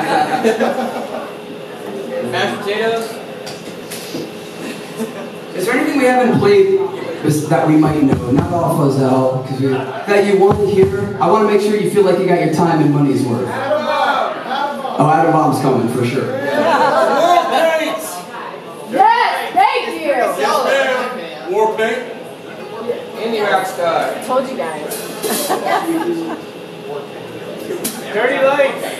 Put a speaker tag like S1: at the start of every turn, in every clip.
S1: Mashed potatoes.
S2: Is there anything we haven't played that we might know? Not all Fuzzell, because we that you want to hear. I want to make sure you feel like you got your time and money's worth. Oh, Atom Bomb's coming for sure.
S1: War paint.
S3: Yes, thank you.
S1: War paint. Indie rock star.
S3: Told you guys.
S1: Dirty lights.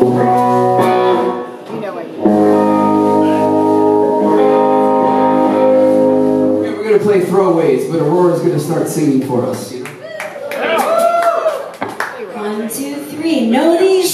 S3: You know what?
S2: Okay, we're gonna play throwaways, but Aurora's gonna start singing for us. You know?
S4: One, two, three. Know these